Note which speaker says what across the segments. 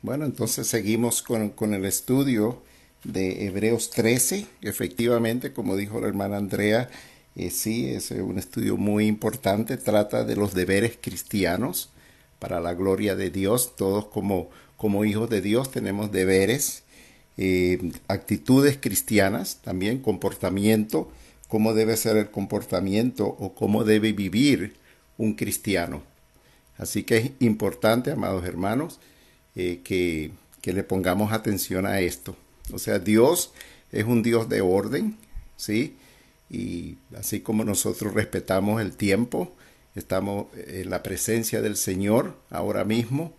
Speaker 1: Bueno, entonces seguimos con, con, el estudio de Hebreos 13. Efectivamente, como dijo la hermana Andrea, eh, sí, es un estudio muy importante. Trata de los deberes cristianos para la gloria de Dios. Todos como, como hijos de Dios tenemos deberes, eh, actitudes cristianas, también comportamiento, cómo debe ser el comportamiento o cómo debe vivir un cristiano. Así que es importante, amados hermanos, eh, que, que le pongamos atención a esto. O sea, Dios es un Dios de orden, ¿sí? Y así como nosotros respetamos el tiempo, estamos en la presencia del Señor ahora mismo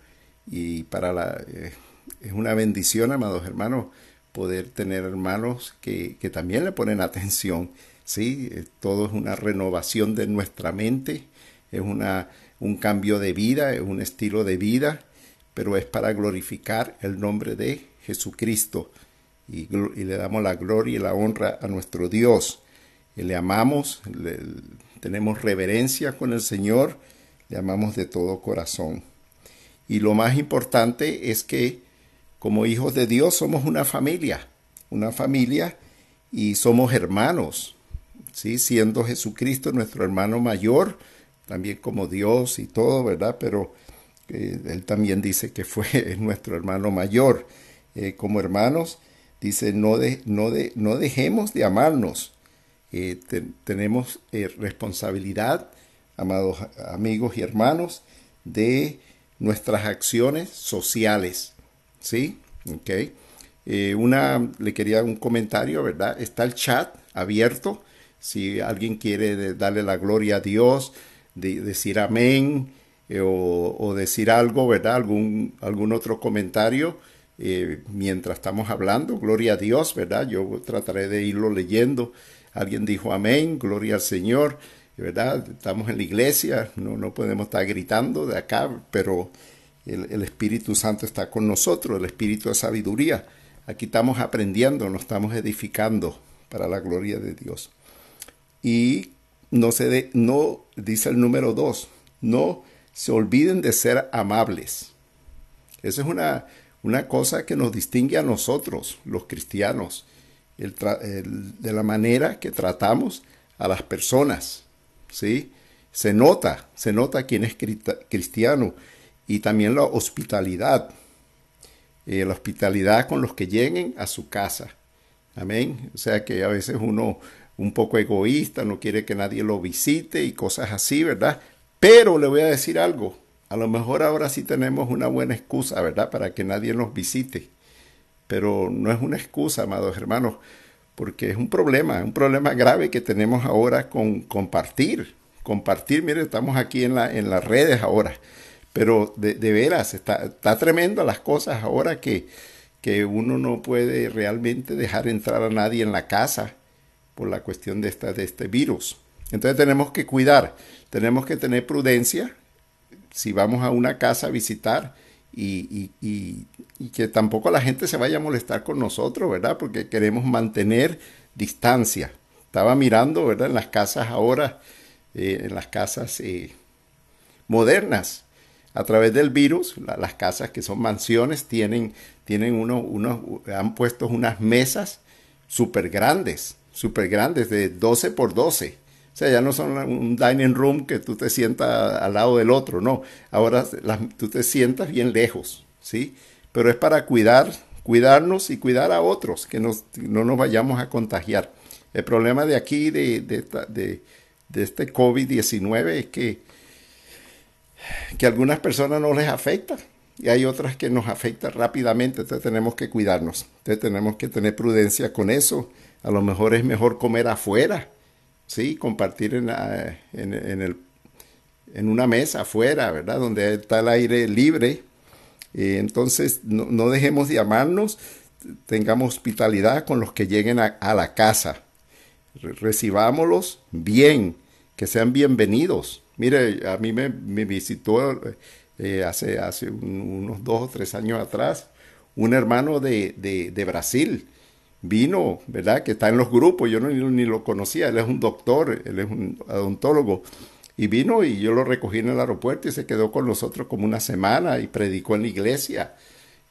Speaker 1: y para la eh, es una bendición, amados hermanos, poder tener hermanos que, que también le ponen atención. Sí, eh, todo es una renovación de nuestra mente, es una, un cambio de vida, es un estilo de vida, pero es para glorificar el nombre de Jesucristo y, le damos la gloria y la honra a nuestro Dios. Y le amamos, le, tenemos reverencia con el Señor, le amamos de todo corazón. Y lo más importante es que como hijos de Dios somos una familia, una familia y somos hermanos, ¿sí? siendo Jesucristo nuestro hermano mayor, también como Dios y todo, ¿verdad? Pero Él también dice que fue nuestro hermano mayor. Eh, como hermanos, dice, no, de, no, de, no dejemos de amarnos. Eh, tenemos eh, responsabilidad, amados amigos y hermanos, de nuestras acciones sociales. ¿Sí? Ok. Una, le quería un comentario, ¿verdad? Está el chat abierto. Si alguien quiere darle la gloria a Dios, de, decir amén o, o, decir algo, ¿verdad? Algún, algún otro comentario eh, mientras estamos hablando. Gloria a Dios, ¿verdad? Yo trataré de irlo leyendo. Alguien dijo amén, gloria al Señor, ¿verdad? Estamos en la iglesia, no, no podemos estar gritando de acá, pero el, el, Espíritu Santo está con nosotros, el Espíritu de sabiduría. Aquí estamos aprendiendo, nos estamos edificando para la gloria de Dios. Y no se de, no, dice el número dos, no se olviden de ser amables. Esa es una, una cosa que nos distingue a nosotros, los cristianos el de la manera que tratamos a las personas. ¿sí? Se nota, se nota quién es cristiano y también la hospitalidad. Eh, la hospitalidad con los que lleguen a su casa. Amén. O sea que a veces uno un poco egoísta, no quiere que nadie lo visite y cosas así, ¿verdad? Pero le voy a decir algo. A lo mejor ahora sí tenemos una buena excusa, ¿verdad? Para que nadie nos visite pero no es una excusa, amados hermanos, porque es un problema, un problema grave que tenemos ahora con compartir. Compartir, mire, estamos aquí en, la, en las redes ahora, pero de, veras, está, está tremendo las cosas ahora que, que uno no puede realmente dejar entrar a nadie en la casa por la cuestión de, esta, de este virus. Entonces tenemos que cuidar, tenemos que tener prudencia si vamos a una casa a visitar y, y, y, que tampoco la gente se vaya a molestar con nosotros, ¿verdad? Porque queremos mantener distancia. Estaba mirando, ¿verdad? En las casas ahora, eh, en las casas eh, modernas, a través del virus, la, las casas que son mansiones tienen, tienen uno, unos, han puesto unas mesas súper grandes, súper grandes, de 12 por 12 o sea, ya no son un dining room que tú te sientas al lado del otro, no. Ahora tú te sientas bien lejos, ¿sí? Pero es para cuidar, cuidarnos y cuidar a otros, que nos, no nos vayamos a contagiar. El problema de aquí, de, de, de, este COVID-19, es que, que a algunas personas no les afecta y hay otras que nos afecta rápidamente, entonces tenemos que cuidarnos, entonces tenemos que tener prudencia con eso. A lo mejor es mejor comer afuera sí, compartir en, en, en, el, en, una mesa afuera, ¿verdad? Donde está el aire libre. Eh, entonces, no, no, dejemos de amarnos, tengamos hospitalidad con los que lleguen a, la casa. Re recibámoslos bien, que sean bienvenidos. Mire, a mí me, me visitó eh, hace, hace un, unos dos o tres años atrás un hermano de, de Brasil vino, ¿verdad? Que está en los grupos, yo no, ni lo conocía, él es un doctor, él es un odontólogo, y vino y yo lo recogí en el aeropuerto y se quedó con nosotros como una semana y predicó en la iglesia.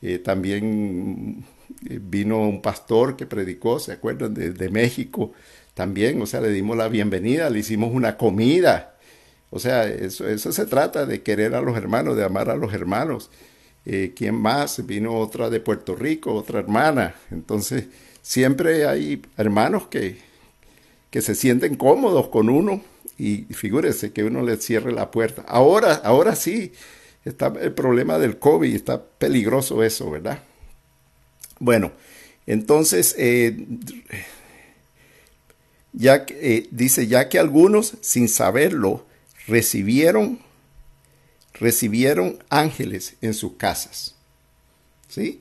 Speaker 1: Eh, también eh, vino un pastor que predicó, ¿se acuerdan? De, México también, o sea, le dimos la bienvenida, le hicimos una comida. O sea, eso, eso se trata de querer a los hermanos, de amar a los hermanos. Eh, ¿Quién más? Vino otra de Puerto Rico, otra hermana. Entonces, siempre hay hermanos que, que se sienten cómodos con uno y figúrese que uno le cierre la puerta. Ahora, ahora sí, está el problema del COVID, está peligroso eso, ¿verdad? Bueno, entonces, eh, ya que, eh, dice, ya que algunos, sin saberlo, recibieron, recibieron ángeles en sus casas. ¿Sí?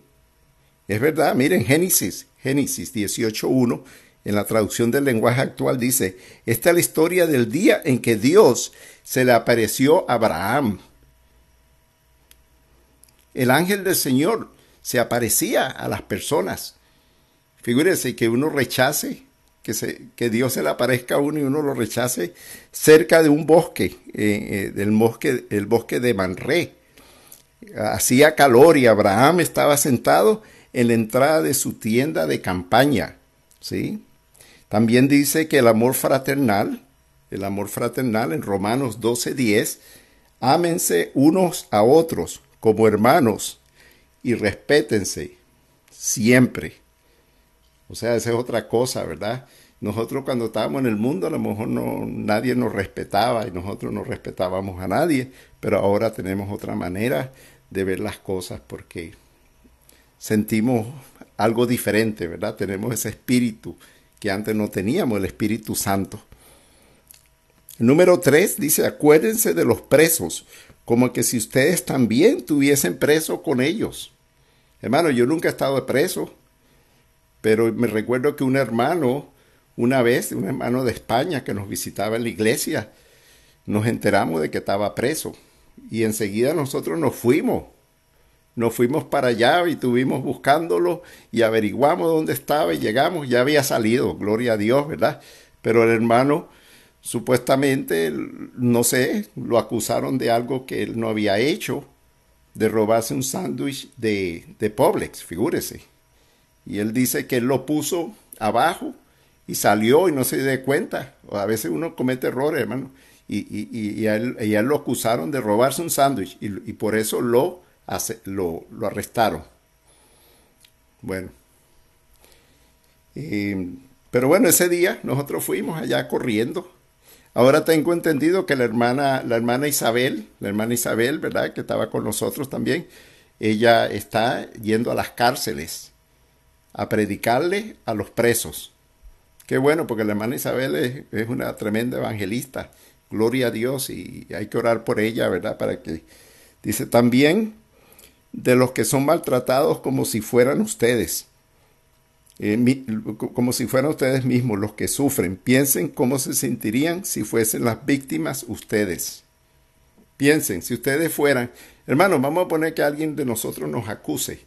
Speaker 1: Es verdad, miren, Génesis, Génesis 18.1, en la traducción del lenguaje actual dice, esta es la historia del día en que Dios se le apareció a Abraham. El ángel del Señor se aparecía a las personas. Figúrese que uno rechace, que, se, que Dios se le aparezca a uno y uno lo rechace cerca de un bosque, eh, eh, del bosque, el bosque de Manré. Hacía calor y Abraham estaba sentado en la entrada de su tienda de campaña. ¿sí? También dice que el amor fraternal, el amor fraternal en Romanos 12:10, ámense unos a otros como hermanos y respétense siempre. O sea, esa es otra cosa, ¿verdad? Nosotros cuando estábamos en el mundo a lo mejor no, nadie nos respetaba y nosotros no respetábamos a nadie, pero ahora tenemos otra manera de ver las cosas porque sentimos algo diferente, ¿verdad? Tenemos ese espíritu que antes no teníamos, el Espíritu Santo. Número 3 dice, acuérdense de los presos, como que si ustedes también tuviesen preso con ellos. Hermano, yo nunca he estado preso, pero me recuerdo que un hermano, una vez, un hermano de España que nos visitaba en la iglesia, nos enteramos de que estaba preso y enseguida nosotros nos fuimos. Nos fuimos para allá y estuvimos buscándolo y averiguamos dónde estaba y llegamos, ya había salido, gloria a Dios, ¿verdad? Pero el hermano supuestamente, no sé, lo acusaron de algo que él no había hecho de robarse un sándwich de, de Publix, figúrese. Y él dice que él lo puso abajo y salió y no se dio cuenta. a veces uno comete errores, hermano. Y, y, y, a, él, él, lo acusaron de robarse un sándwich y, y, por eso lo, lo arrestaron. Bueno. Eh, pero bueno, ese día nosotros fuimos allá corriendo Ahora tengo entendido que la hermana, la hermana Isabel, la hermana Isabel, ¿verdad? Que estaba con nosotros también, ella está yendo a las cárceles a predicarle a los presos. Qué bueno, porque la hermana Isabel es, es una tremenda evangelista. Gloria a Dios y hay que orar por ella, ¿verdad? Para que, dice también, de los que son maltratados como si fueran ustedes eh, como si fueran ustedes mismos los que sufren. Piensen cómo se sentirían si fuesen las víctimas ustedes. Piensen, si ustedes fueran, hermanos, vamos a poner que alguien de nosotros nos acuse.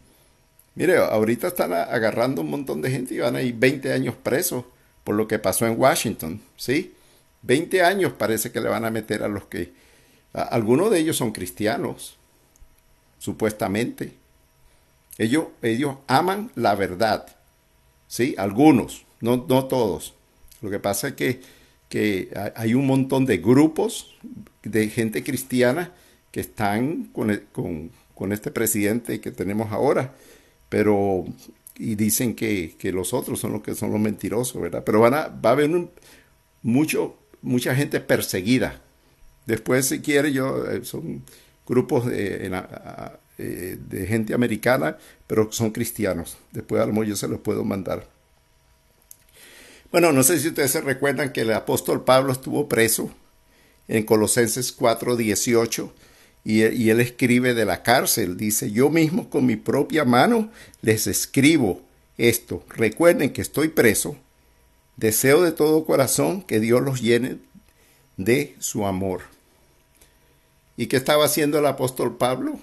Speaker 1: Mire, ahorita están agarrando un montón de gente y van a ir 20 años presos por lo que pasó en Washington, ¿sí? 20 años parece que le van a meter a los que... algunos de ellos son cristianos, supuestamente. Ellos, ellos aman la verdad ¿sí? Algunos, no, no todos. Lo que pasa es que, que hay un montón de grupos de gente cristiana que están con, con, con este presidente que tenemos ahora, pero y dicen que, que, los otros son los que son los mentirosos, ¿verdad? Pero van a, va a haber mucho, mucha gente perseguida. Después, si quiere, yo, eh, son grupos de, eh, de gente americana, pero son cristianos. Después a lo mejor yo se los puedo mandar. Bueno, no sé si ustedes se recuerdan que el apóstol Pablo estuvo preso en Colosenses 4:18 y, y él escribe de la cárcel, dice, yo mismo con mi propia mano les escribo esto. Recuerden que estoy preso. Deseo de todo corazón que Dios los llene de su amor. ¿Y qué estaba haciendo el apóstol Pablo?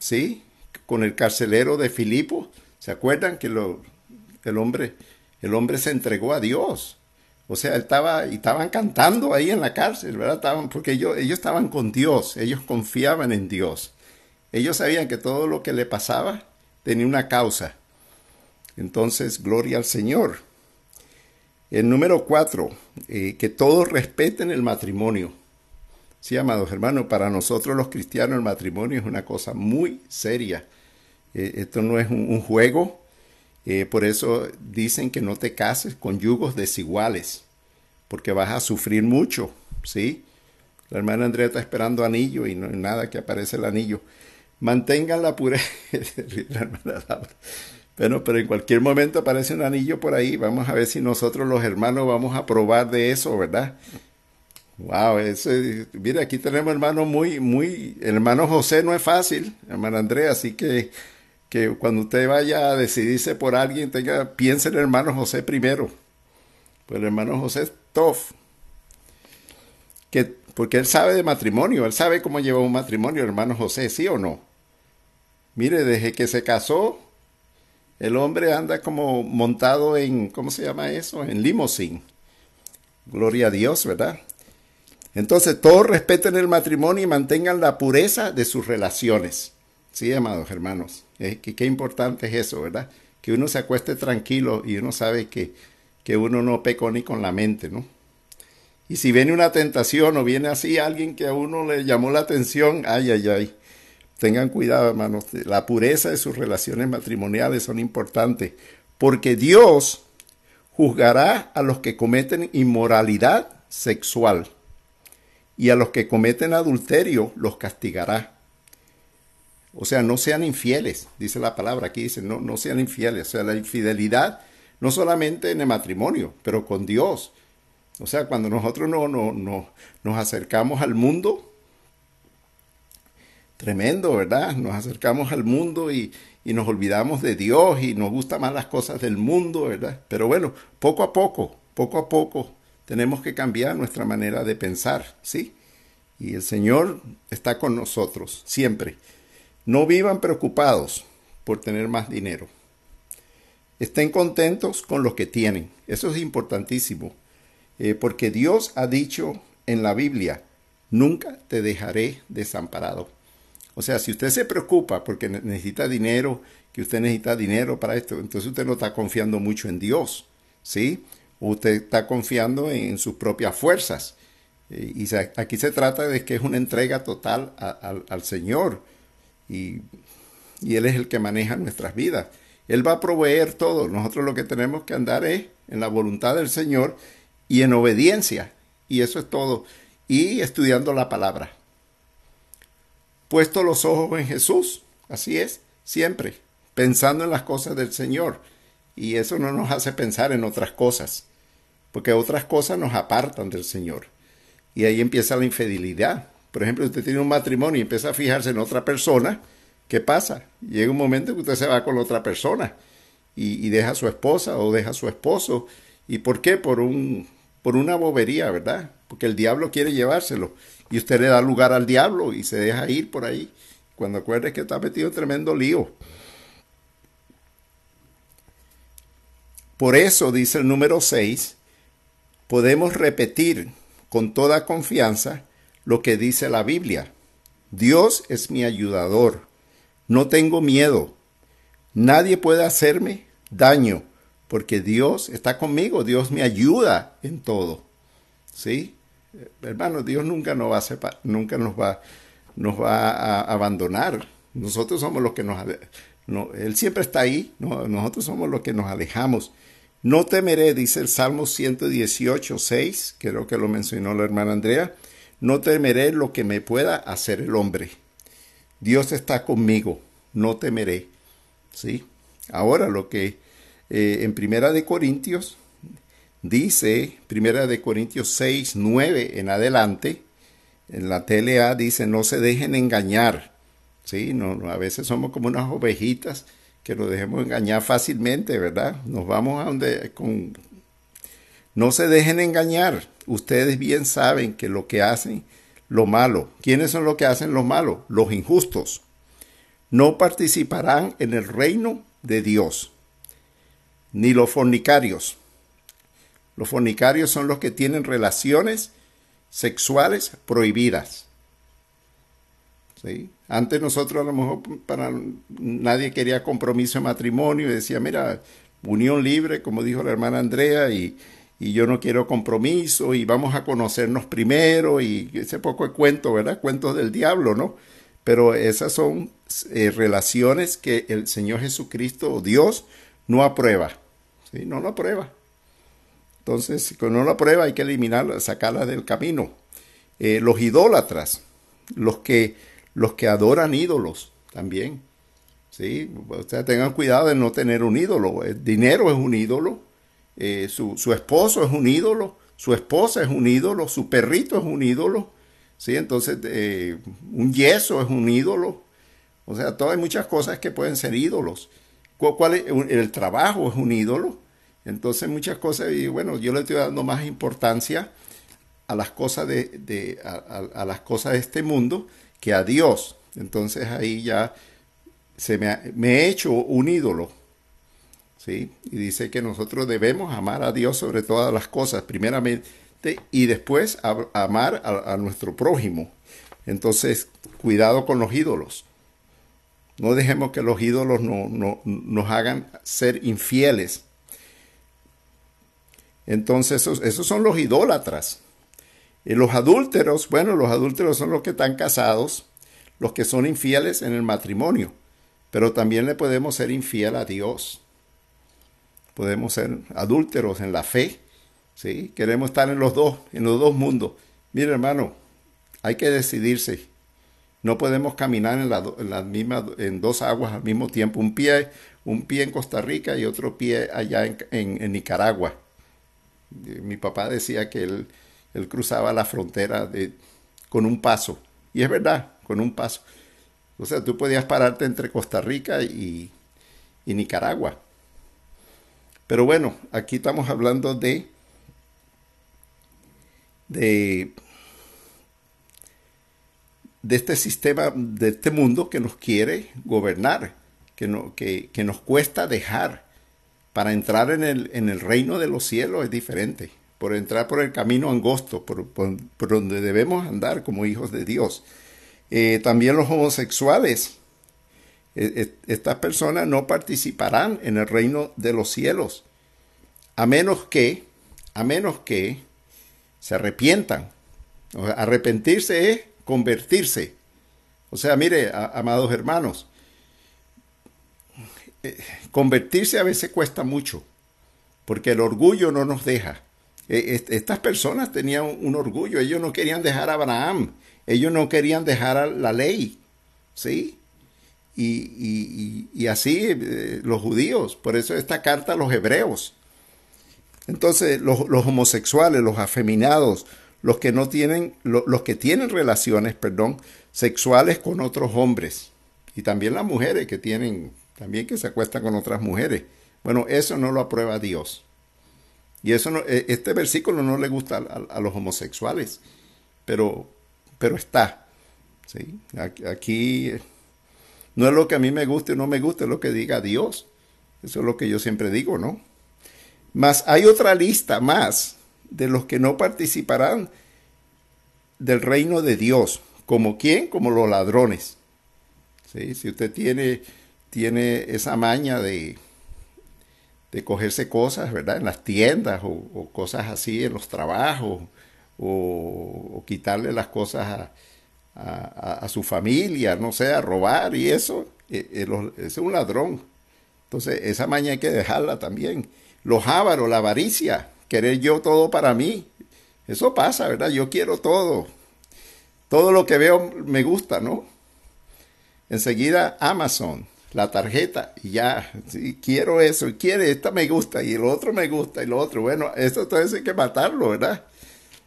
Speaker 1: ¿sí? Con el carcelero de Filipo. ¿Se acuerdan que el, hombre, el hombre se entregó a Dios? O sea, estaba, y estaban cantando ahí en la cárcel, ¿verdad? Estaban, porque ellos, ellos estaban con Dios, ellos confiaban en Dios. Ellos sabían que todo lo que le pasaba tenía una causa. Entonces, gloria al Señor. El número cuatro, eh, que todos respeten el matrimonio. Sí, amados hermanos, para nosotros los cristianos el matrimonio es una cosa muy seria. Eh, esto no es un, juego. Eh, por eso dicen que no te cases con yugos desiguales, porque vas a sufrir mucho, ¿sí? La hermana Andrea está esperando anillo y no hay nada que aparece el anillo. Mantengan la pureza. bueno, pero en cualquier momento aparece un anillo por ahí. Vamos a ver si nosotros los hermanos vamos a probar de eso, ¿verdad? Wow, ese, mira, aquí tenemos hermano muy, muy, hermano José no es fácil, hermano Andrea, así que, que cuando usted vaya a decidirse por alguien, tenga, piense en el hermano José primero. Pues el hermano José es tough. Que, porque él sabe de matrimonio, él sabe cómo lleva un matrimonio, hermano José, ¿sí o no? Mire, desde que se casó, el hombre anda como montado en, ¿cómo se llama eso? En limosín. Gloria a Dios, ¿verdad? Entonces, todos respeten el matrimonio y mantengan la pureza de sus relaciones. Sí, amados hermanos, eh, qué importante es eso, ¿verdad? Que uno se acueste tranquilo y uno sabe que, que uno no pecó ni con la mente, ¿no? Y si viene una tentación o viene así alguien que a uno le llamó la atención, ay, ay, ay. Tengan cuidado, hermanos. La pureza de sus relaciones matrimoniales son importantes, porque Dios juzgará a los que cometen inmoralidad sexual y a los que cometen adulterio los castigará. O sea, no sean infieles, dice la palabra aquí, dice, no, no sean infieles. O sea, la infidelidad no solamente en el matrimonio, pero con Dios. O sea, cuando nosotros no, no, no, nos acercamos al mundo, tremendo, ¿verdad? Nos acercamos al mundo y, y nos olvidamos de Dios y nos gustan más las cosas del mundo, ¿verdad? Pero bueno, poco a poco, poco a poco, tenemos que cambiar nuestra manera de pensar, ¿sí? Y el Señor está con nosotros siempre. No vivan preocupados por tener más dinero. Estén contentos con lo que tienen. Eso es importantísimo. Eh, porque Dios ha dicho en la Biblia, nunca te dejaré desamparado. O sea, si usted se preocupa porque necesita dinero, que usted necesita dinero para esto, entonces usted no está confiando mucho en Dios, ¿sí? Usted está confiando en sus propias fuerzas. Eh, y aquí se trata de que es una entrega total al Señor. Y, y Él es el que maneja nuestras vidas. Él va a proveer todo. Nosotros lo que tenemos que andar es en la voluntad del Señor y en obediencia. Y eso es todo. Y estudiando la palabra. Puesto los ojos en Jesús. Así es, siempre. Pensando en las cosas del Señor. Y eso no nos hace pensar en otras cosas porque otras cosas nos apartan del Señor. Y ahí empieza la infidelidad. Por ejemplo, usted tiene un matrimonio y empieza a fijarse en otra persona, ¿qué pasa? Llega un momento que usted se va con otra persona y, deja a su esposa o deja a su esposo. ¿Y por qué? Por, un, por una bobería, ¿verdad? Porque el diablo quiere llevárselo y usted le da lugar al diablo y se deja ir por ahí. Cuando acuerde que está metido en tremendo lío. Por eso dice el número 6, podemos repetir con toda confianza lo que dice la Biblia. Dios es mi ayudador. No tengo miedo. Nadie puede hacerme daño porque Dios está conmigo. Dios me ayuda en todo. ¿Sí? Hermano, Dios nunca nos va a, nunca nos va, nos va a abandonar. Nosotros somos los que nos... Él siempre está ahí. nosotros somos los que nos alejamos. No temeré, dice el Salmo 118, 6, creo que lo mencionó la hermana Andrea, no temeré lo que me pueda hacer el hombre. Dios está conmigo, no temeré. ¿Sí? Ahora lo que eh, en Primera de Corintios dice, Primera de Corintios 6, 9 en adelante, en la TLA dice, no se dejen engañar. ¿Sí? No, a veces somos como unas ovejitas que nos dejemos engañar fácilmente, ¿verdad? Nos vamos a donde con... No se dejen engañar. Ustedes bien saben que lo que hacen, lo malo. ¿Quiénes son los que hacen lo malo? Los injustos. No participarán en el reino de Dios. Ni los fornicarios. Los fornicarios son los que tienen relaciones sexuales prohibidas. Antes nosotros a lo mejor para nadie quería compromiso de matrimonio y decía, mira, unión libre, como dijo la hermana Andrea, y, y yo no quiero compromiso y vamos a conocernos primero y ese poco de cuento, ¿verdad? Cuentos del diablo, ¿no? Pero esas son eh, relaciones que el Señor Jesucristo Dios no aprueba, ¿sí? No lo aprueba. Entonces, si no lo aprueba hay que eliminarla, sacarla del camino. Eh, los idólatras, los que, los que adoran ídolos también, ¿sí? O sea, tengan cuidado de no tener un ídolo. El dinero es un ídolo, eh, su, esposo es un ídolo, su esposa es un ídolo, su perrito es un ídolo, ¿sí? Entonces, eh, un yeso es un ídolo. O sea, todas hay muchas cosas que pueden ser ídolos. ¿Cuál, El trabajo es un ídolo. Entonces, muchas cosas, y bueno, yo le estoy dando más importancia a las cosas de, a, las cosas de este mundo que a Dios. Entonces ahí ya se me, me he hecho un ídolo y dice que nosotros debemos amar a Dios sobre todas las cosas, primeramente, y después amar a, nuestro prójimo. Entonces, cuidado con los ídolos. No dejemos que los ídolos no, nos hagan ser infieles. Entonces, esos, son los idólatras. Los adúlteros, bueno, los adúlteros son los que están casados, los que son infieles en el matrimonio, pero también le podemos ser infiel a Dios podemos ser adúlteros en la fe, ¿sí? Queremos estar en los dos, en los dos mundos. Mire, hermano, hay que decidirse. No podemos caminar en, la, misma, en dos aguas al mismo tiempo. Un pie, un pie en Costa Rica y otro pie allá en, Nicaragua. Mi papá decía que él, él cruzaba la frontera de, con un paso. Y es verdad, con un paso. O sea, tú podías pararte entre Costa Rica y, Nicaragua. Pero bueno, aquí estamos hablando de, de, de este sistema, de este mundo que nos quiere gobernar, que, no, que, que nos cuesta dejar. Para entrar en el, en el, reino de los cielos es diferente. Por entrar por el camino angosto, por, donde debemos andar como hijos de Dios. Eh, también los homosexuales e, e, estas personas no participarán en el reino de los cielos, a menos que, a menos que se arrepientan. arrepentirse es convertirse. O sea, mire, amados hermanos, eh, convertirse a veces cuesta mucho, porque el orgullo no nos deja. E, estas personas tenían un orgullo, ellos no querían dejar a Abraham, ellos no querían dejar la ley, ¿sí? y, así eh, los judíos. Por eso esta carta a los hebreos. Entonces, los, homosexuales, los afeminados, los que no tienen, los que tienen relaciones, perdón, sexuales con otros hombres. Y también las mujeres que tienen, también que se acuestan con otras mujeres. Bueno, eso no lo aprueba Dios. Y eso no, e, este versículo no le gusta a, los homosexuales, pero, pero está. ¿sí? Aquí no es lo que a mí me guste o no me guste, es lo que diga Dios. Eso es lo que yo siempre digo, ¿no? Mas hay otra lista más de los que no participarán del reino de Dios. ¿Como quién? Como los ladrones. ¿Sí? Si usted tiene, tiene esa maña de, de cogerse cosas, ¿verdad? En las tiendas o, cosas así, en los trabajos, o, quitarle las cosas a, a, su familia, no sé, a robar y eso, eh, eh, es un ladrón. Entonces, esa maña hay que dejarla también. Los ávaros, la avaricia, querer yo todo para mí. Eso pasa, ¿verdad? Yo quiero todo. Todo lo que veo me gusta, ¿no? Enseguida Amazon, la tarjeta, y ya, sí, quiero eso, y quiere, esta me gusta, y el otro me gusta, y lo otro. Bueno, esto entonces hay que matarlo, ¿verdad?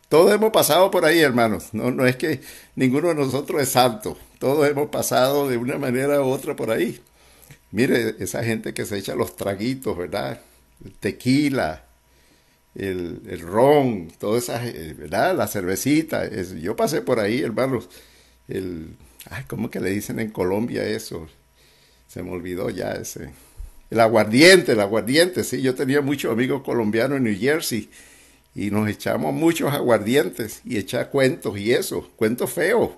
Speaker 1: Todos hemos pasado por ahí, hermanos. No, no es que ninguno de nosotros es santo. Todos hemos pasado de una manera u otra por ahí. Mire, esa gente que se echa los traguitos, ¿verdad? El tequila, el, el ron, todas esas, eh, ¿verdad? La cervecita. yo pasé por ahí, hermanos. El, ay, ¿cómo que le dicen en Colombia eso? Se me olvidó ya ese. El aguardiente, el aguardiente, sí. Yo tenía muchos amigos colombianos en New Jersey y nos echamos muchos aguardientes y echar cuentos y eso, cuentos feos.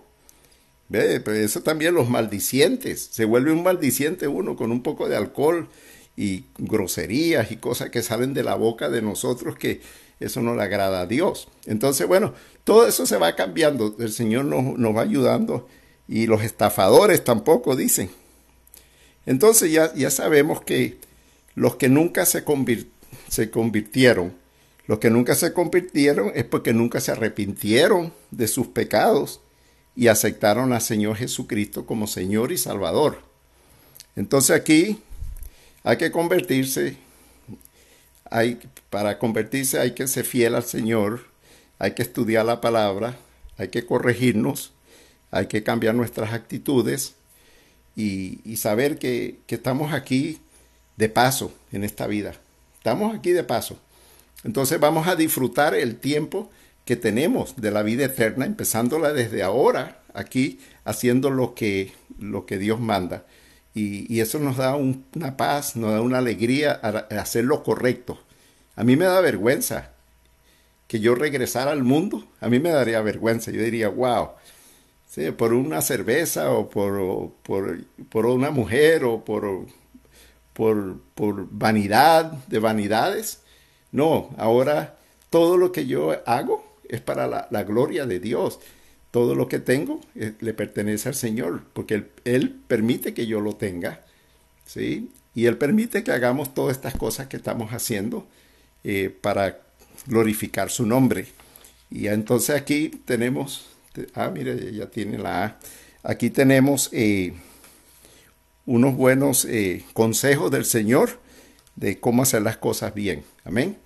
Speaker 1: ¿Ve? Pero eso también los maldicientes. Se vuelve un maldiciente uno con un poco de alcohol y groserías y cosas que salen de la boca de nosotros que eso no le agrada a Dios. Entonces, bueno, todo eso se va cambiando. El Señor nos, nos va ayudando y los estafadores tampoco dicen. Entonces ya, ya sabemos que los que nunca se, convirtieron, los que nunca se convirtieron es porque nunca se arrepintieron de sus pecados y aceptaron al Señor Jesucristo como Señor y Salvador. Entonces aquí hay que convertirse, hay, para convertirse hay que ser fiel al Señor, hay que estudiar la palabra, hay que corregirnos, hay que cambiar nuestras actitudes y, saber que, que estamos aquí de paso en esta vida. Estamos aquí de paso. Entonces vamos a disfrutar el tiempo que tenemos de la vida eterna, empezándola desde ahora, aquí, haciendo lo que, lo que Dios manda. Y, eso nos da una paz, nos da una alegría a, hacer lo correcto. A mí me da vergüenza que yo regresara al mundo. A mí me daría vergüenza. Yo diría, wow, por una cerveza o por, por, por una mujer o por, por, por vanidad de vanidades. No, ahora todo lo que yo hago es para la, gloria de Dios. Todo lo que tengo eh, le pertenece al Señor, porque él, permite que yo lo tenga, ¿sí? Y Él permite que hagamos todas estas cosas que estamos haciendo eh, para glorificar su nombre. Y entonces aquí tenemos, ah, mire, ya tiene la A. Aquí tenemos eh, unos buenos consejos del Señor de cómo hacer las cosas bien. Amén.